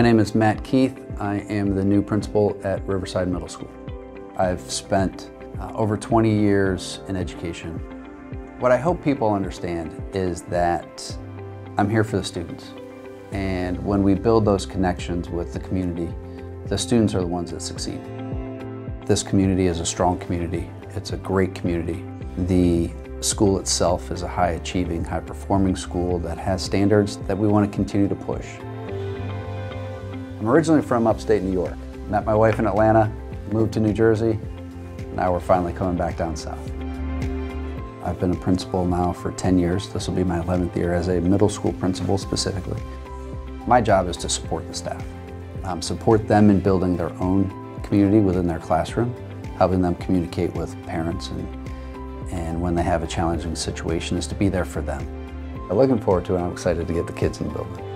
My name is Matt Keith. I am the new principal at Riverside Middle School. I've spent uh, over 20 years in education. What I hope people understand is that I'm here for the students. And when we build those connections with the community, the students are the ones that succeed. This community is a strong community. It's a great community. The school itself is a high achieving, high performing school that has standards that we want to continue to push. I'm originally from upstate New York. Met my wife in Atlanta, moved to New Jersey. Now we're finally coming back down south. I've been a principal now for 10 years. This will be my 11th year as a middle school principal specifically. My job is to support the staff, um, support them in building their own community within their classroom, helping them communicate with parents and, and when they have a challenging situation is to be there for them. I'm looking forward to it. I'm excited to get the kids in the building.